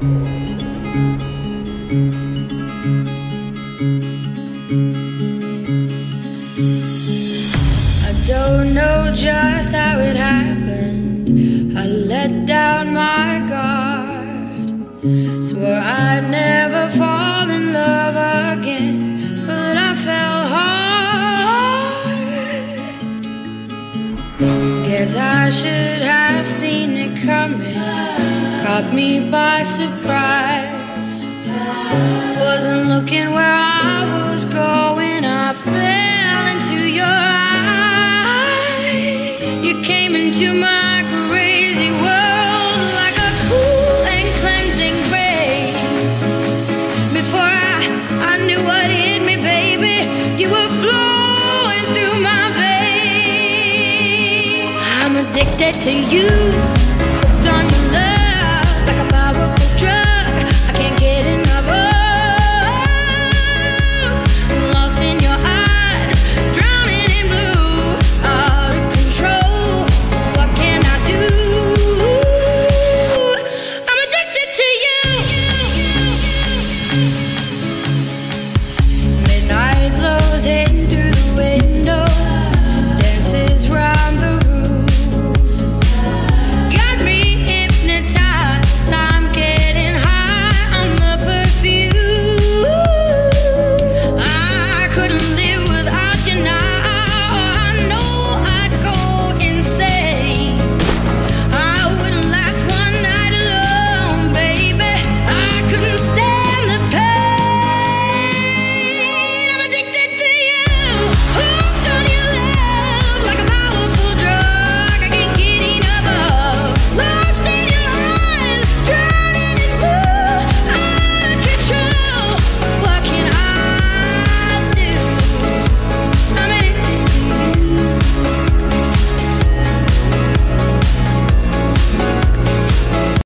I don't know just how it happened. I let down my guard. Swore I'd never fall in love again, but I fell hard. Guess I should have seen it coming. Caught me by surprise. Wasn't looking where I was going. I fell into your eyes. You came into my crazy world like a cool and cleansing rain. Before I, I knew what hit me, baby, you were flowing through my veins. I'm addicted to you.